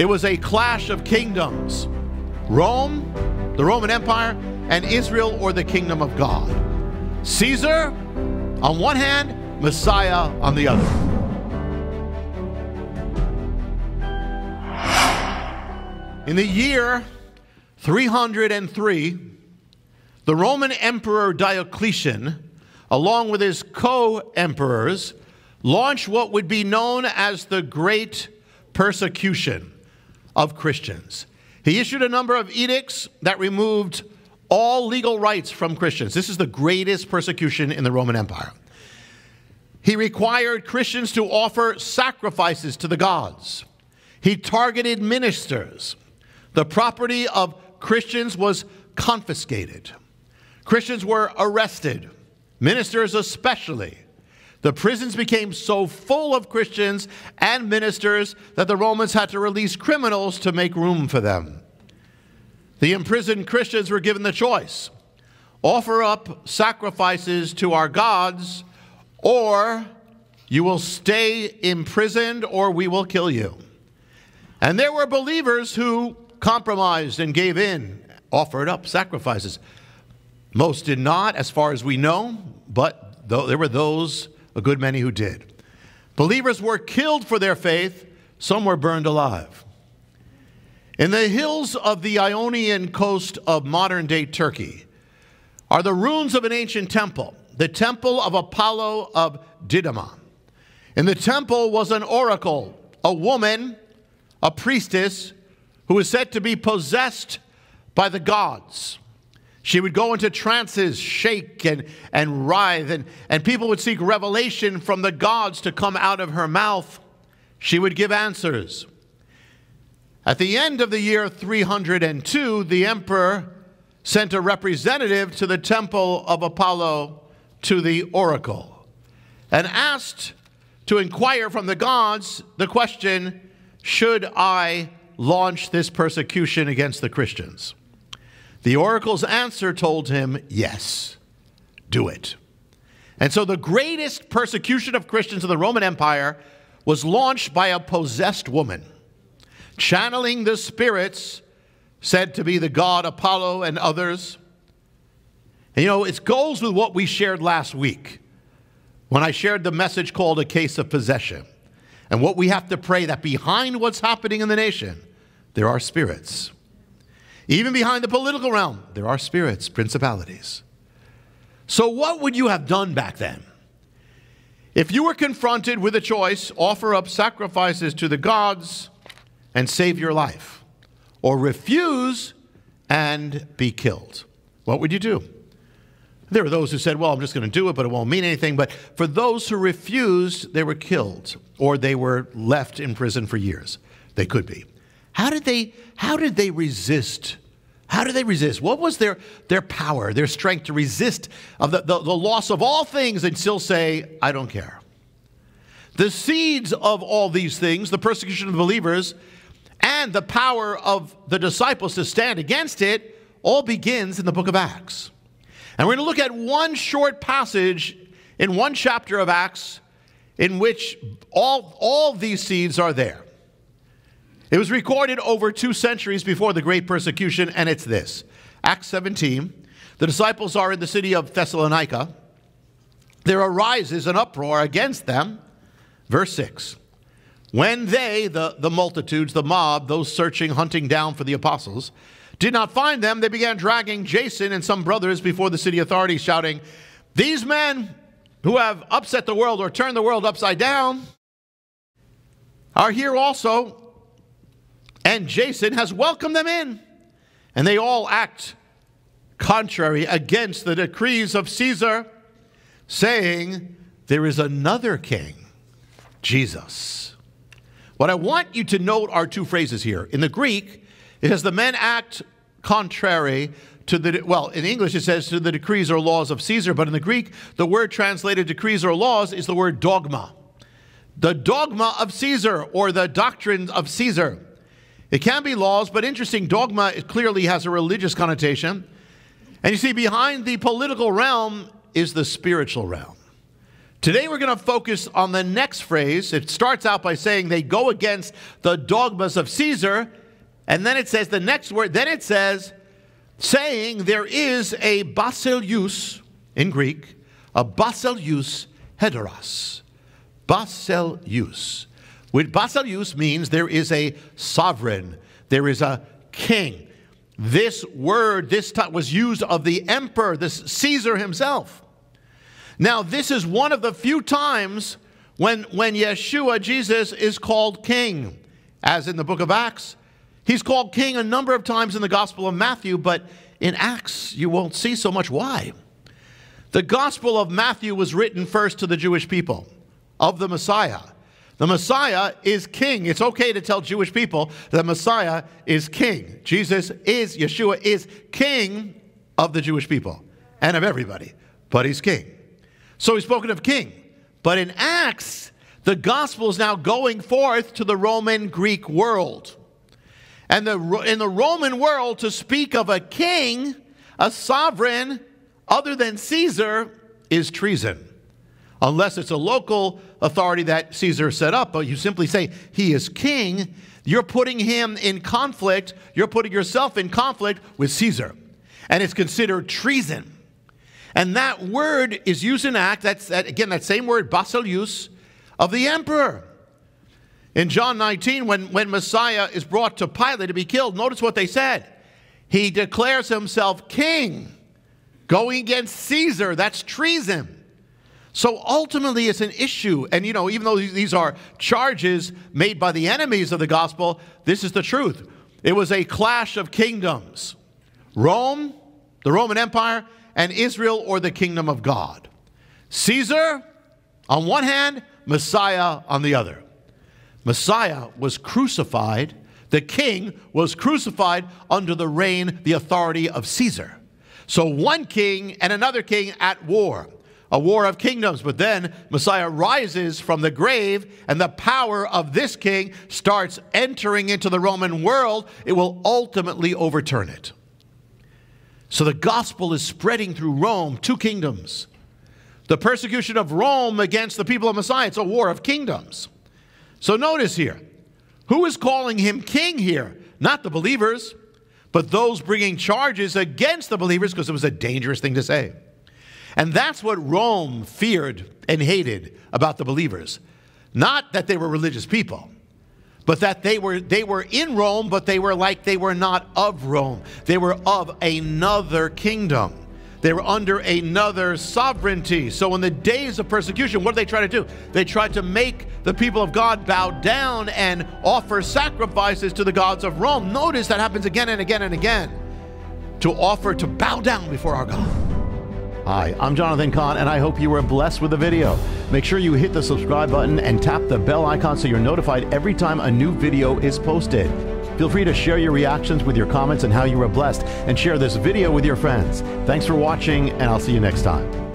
It was a clash of kingdoms Rome, the Roman Empire, and Israel or the kingdom of God. Caesar on one hand, Messiah on the other. In the year 303, the Roman Emperor Diocletian, along with his co emperors, launched what would be known as the Great Persecution of Christians. He issued a number of edicts that removed all legal rights from Christians. This is the greatest persecution in the Roman Empire. He required Christians to offer sacrifices to the gods. He targeted ministers. The property of Christians was confiscated. Christians were arrested, ministers especially. The prisons became so full of Christians and ministers that the Romans had to release criminals to make room for them. The imprisoned Christians were given the choice offer up sacrifices to our gods, or you will stay imprisoned, or we will kill you. And there were believers who compromised and gave in, offered up sacrifices. Most did not, as far as we know, but there were those, a good many, who did. Believers were killed for their faith, some were burned alive. In the hills of the Ionian coast of modern day Turkey are the ruins of an ancient temple, the temple of Apollo of Didyma. In the temple was an oracle, a woman, a priestess, who was said to be possessed by the gods. She would go into trances, shake and, and writhe, and, and people would seek revelation from the gods to come out of her mouth. She would give answers. At the end of the year 302, the emperor sent a representative to the temple of Apollo to the oracle and asked to inquire from the gods the question Should I launch this persecution against the Christians? The oracle's answer told him, yes, do it. And so the greatest persecution of Christians in the Roman Empire was launched by a possessed woman, channeling the spirits said to be the god Apollo and others. And you know, it goes with what we shared last week when I shared the message called A Case of Possession. And what we have to pray that behind what's happening in the nation, there are spirits. Even behind the political realm, there are spirits, principalities. So, what would you have done back then? If you were confronted with a choice, offer up sacrifices to the gods and save your life, or refuse and be killed, what would you do? There were those who said, Well, I'm just going to do it, but it won't mean anything. But for those who refused, they were killed or they were left in prison for years. They could be. How did they, how did they resist? How did they resist? What was their, their power, their strength to resist of the, the, the loss of all things and still say, I don't care? The seeds of all these things, the persecution of the believers, and the power of the disciples to stand against it, all begins in the book of Acts. And we're going to look at one short passage in one chapter of Acts in which all, all these seeds are there. It was recorded over two centuries before the Great Persecution, and it's this Acts 17. The disciples are in the city of Thessalonica. There arises an uproar against them. Verse 6. When they, the, the multitudes, the mob, those searching, hunting down for the apostles, did not find them, they began dragging Jason and some brothers before the city authorities, shouting, These men who have upset the world or turned the world upside down are here also and Jason has welcomed them in. And they all act contrary against the decrees of Caesar, saying, There is another king, Jesus. What I want you to note are two phrases here. In the Greek, it says the men act contrary to the, well, in English it says to the decrees or laws of Caesar, but in the Greek, the word translated decrees or laws is the word dogma. The dogma of Caesar or the doctrine of Caesar. It can be laws, but interesting, dogma clearly has a religious connotation. And you see, behind the political realm is the spiritual realm. Today we're going to focus on the next phrase. It starts out by saying they go against the dogmas of Caesar, and then it says the next word, then it says, saying there is a basileus in Greek, a basileus heteros. Basileus. With basileus means there is a sovereign, there is a king. This word, this t- was used of the emperor, this Caesar himself. Now, this is one of the few times when, when Yeshua, Jesus, is called king, as in the book of Acts. He's called king a number of times in the Gospel of Matthew, but in Acts, you won't see so much why. The Gospel of Matthew was written first to the Jewish people of the Messiah. The Messiah is king. It's okay to tell Jewish people the Messiah is king. Jesus is, Yeshua is king of the Jewish people and of everybody, but he's king. So he's spoken of king. But in Acts, the gospel is now going forth to the Roman Greek world. And the, in the Roman world, to speak of a king, a sovereign, other than Caesar, is treason. Unless it's a local authority that Caesar set up, but you simply say he is king, you're putting him in conflict, you're putting yourself in conflict with Caesar. And it's considered treason. And that word is used in Act, that's that, again that same word, basileus, of the emperor. In John 19, when, when Messiah is brought to Pilate to be killed, notice what they said. He declares himself king, going against Caesar. That's treason. So ultimately, it's an issue. And, you know, even though these are charges made by the enemies of the gospel, this is the truth. It was a clash of kingdoms Rome, the Roman Empire, and Israel or the kingdom of God. Caesar on one hand, Messiah on the other. Messiah was crucified, the king was crucified under the reign, the authority of Caesar. So one king and another king at war, a war of kingdoms. But then Messiah rises from the grave, and the power of this king starts entering into the Roman world. It will ultimately overturn it. So the gospel is spreading through Rome, two kingdoms. The persecution of Rome against the people of Messiah, it's a war of kingdoms. So notice here, who is calling him king here? Not the believers, but those bringing charges against the believers because it was a dangerous thing to say. And that's what Rome feared and hated about the believers. Not that they were religious people, but that they were they were in Rome, but they were like they were not of Rome. They were of another kingdom. They were under another sovereignty. So in the days of persecution, what did they try to do? They tried to make the people of God bow down and offer sacrifices to the gods of Rome. Notice that happens again and again and again. To offer to bow down before our God. Hi, I'm Jonathan Cahn, and I hope you were blessed with the video. Make sure you hit the subscribe button and tap the bell icon so you're notified every time a new video is posted. Feel free to share your reactions with your comments and how you were blessed, and share this video with your friends. Thanks for watching, and I'll see you next time.